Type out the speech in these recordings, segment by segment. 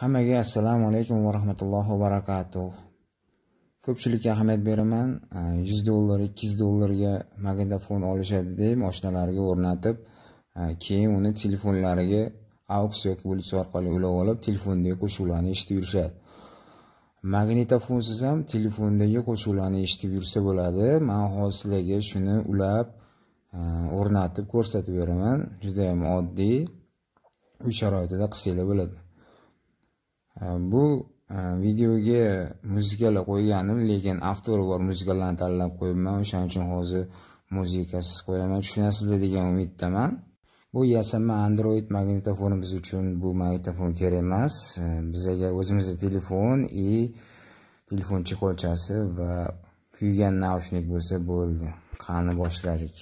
Hammaga assalomu alaykum va rahmatullohi va barakatuh. Ko'pchilikka ahamiyat beraman. E, 100 dollar, 200 dollarga magnitofon olishadi deb mashinalarga o'rnatib, e, keyin uni telefonlariga AUX yoki Bluetooth orqali ulab olib, telefondagi qo'shiqlarni eshitib yurishadi. Magnitofonsiz ham telefondagi qo'shiqlarni eshitib yursa bo'ladi. Men hozir sizlarga shuni ulab e, o'rnatib ko'rsatib beraman. Juda ham oddiy. Uy sharoitida qilsanglar bo'ladi. Bu videoga muzikalar qo'yganim, lekin avtori bor muzikalarni tanlab qo'yibman. O'shaning uchun hozir muzikasiz qo'yaman. Tushunasizlar degan umiddaman. Bu yasama Android magnitofonimiz uchun bu magnitofon kerak emas. bizaga o'zimizda telefon и telefon chiqolchasi va kuygan naushnik bo'lsa bo'ldi. Qani boshladik.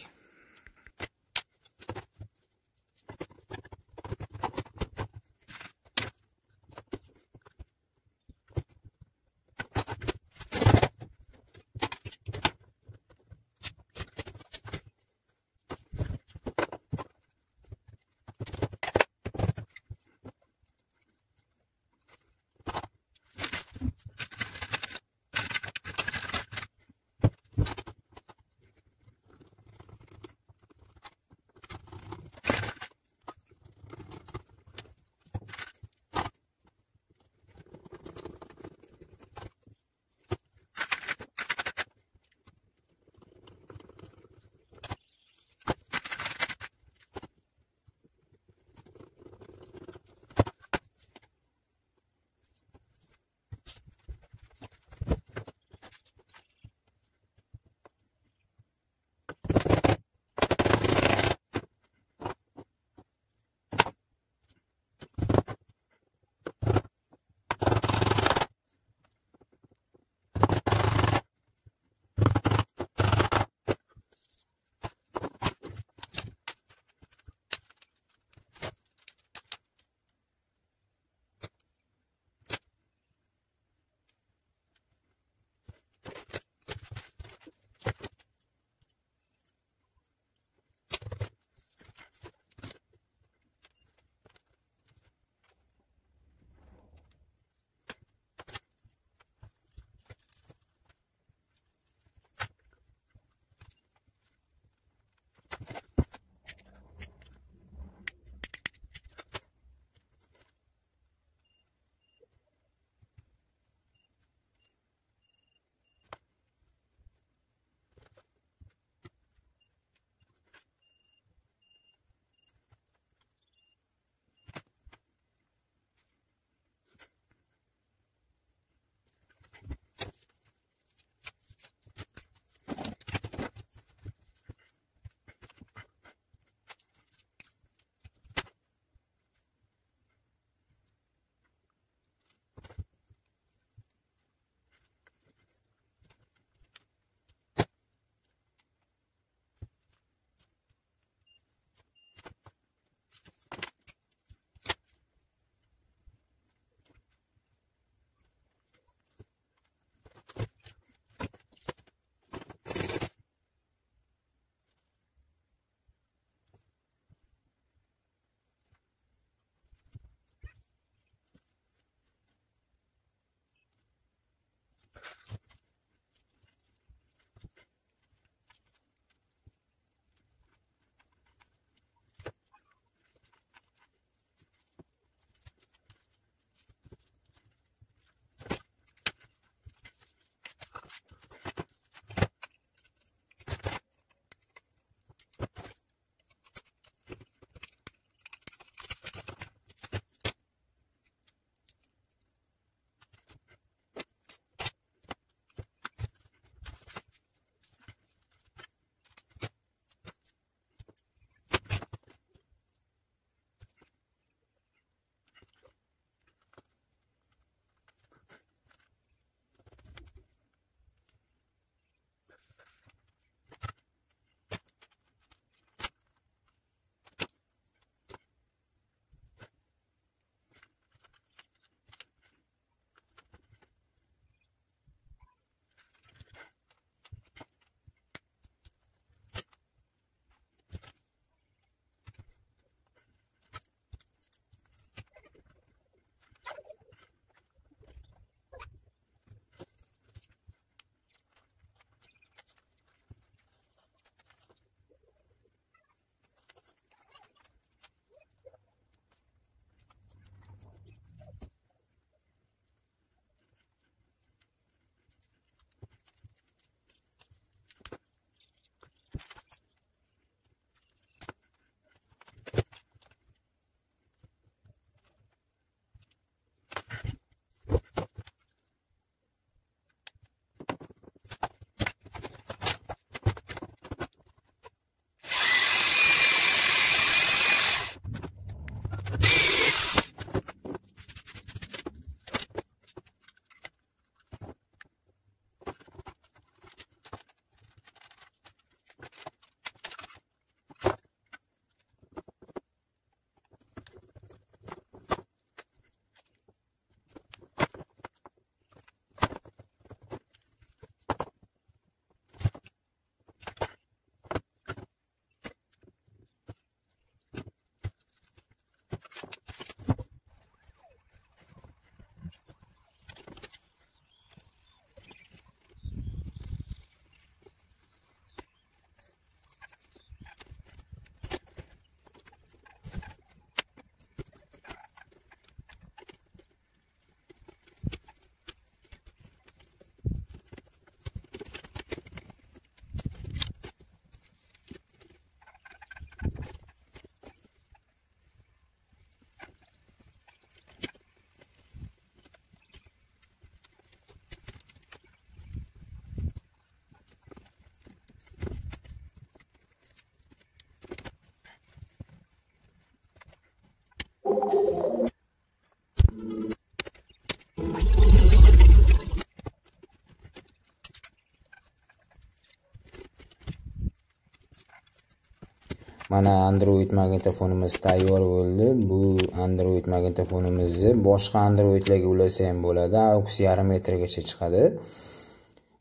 Mana android magnitofonimiz tayyor bo'ldi. Bu android magnitofonimizni boshqa androidlarga ulasa ham bo'ladi. Aux yarim metrgacha chiqadi.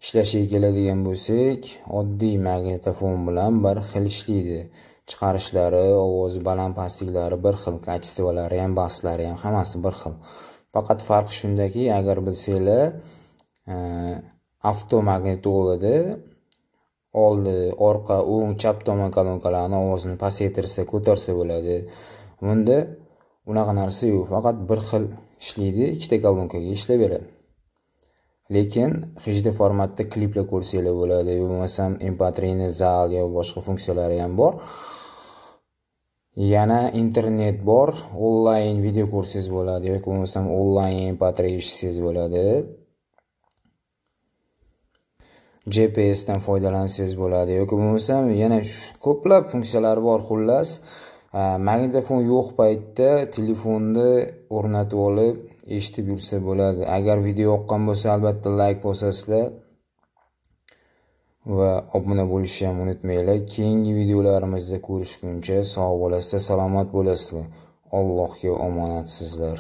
Ishlashiga keladigan bo'lsak oddiy magnitofon bilan bir xil ishlaydi. Chiqarishlari ovozi baland pastliklari bir xil качестволari ham baslari ham hammasi bir xil. Faqat farqi shundaki agar bilsanglar eh, avtomagnitolada oldi orqa o'ng chap tomon kolonkalarni ovozini pasaytirsa ko'tarsa bo'ladi. Bunda unaqa narsa yo'q faqat bir xil ishlaydi ikkita kolonkaga ishlayveradi lekin hd formatda kliplar ko'rsanglar bo'ladi yo bo'lmasam impatrini zal yo boshqa funksiyalari ham bor. Yana internet bor onlayn video ko'rsangiz bo'ladi yoki bo'lmasam onlayn mp3 eshitsangiz bo'ladi. Gpsdan foydalansangiz bo'ladi. Yoki bo'lmasam yana ko'plab funksiyalari bor xullas. Magnitofon yo'q paytda telefonni o'rnatib olib eshitib yursa bo'ladi. Agar video yoqqan bo'lsa albatta layk bosasizlar. Va obuna bo'lishni ham unutmanglar. Keyingi videolarimizda ko'rishguncha sog' bo'lasizlar salomat bo'lasizlar. Allohga omonatsizlar.